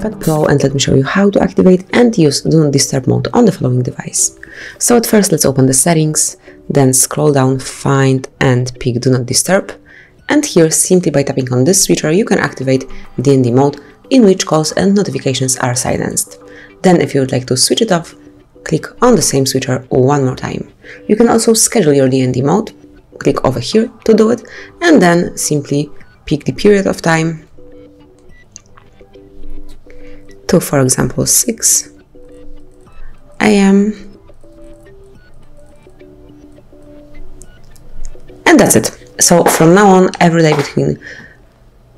iPad Pro and let me show you how to activate and use Do Not Disturb mode on the following device. So at first let's open the settings, then scroll down, find and pick Do Not Disturb. And here simply by tapping on this switcher you can activate DND mode in which calls and notifications are silenced. Then if you would like to switch it off, click on the same switcher one more time. You can also schedule your DND mode, click over here to do it, and then simply pick the period of time to, for example, 6 a.m. And that's it. So from now on, every day between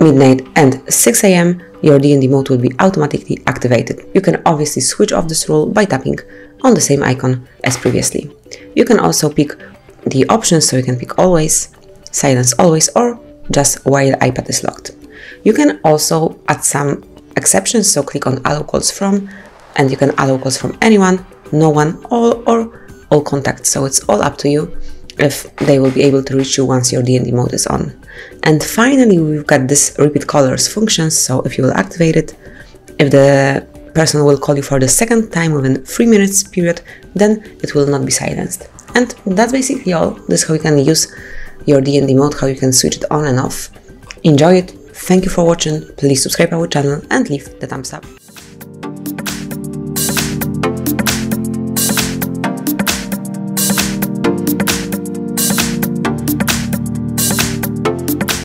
midnight and 6 a.m., your DND mode will be automatically activated. You can obviously switch off this rule by tapping on the same icon as previously. You can also pick the options, so you can pick always, silence always, or just while iPad is locked. You can also add some exceptions, so click on allow calls from, and you can allow calls from anyone, no one, all, or all contacts. So it's all up to you if they will be able to reach you once your DND mode is on. And finally, we've got this repeat callers function. So if you will activate it, if the person will call you for the second time within three minutes period, then it will not be silenced. And that's basically all. This is how you can use your DND mode, how you can switch it on and off. Enjoy it, Thank you for watching, please subscribe our channel and leave the thumbs up.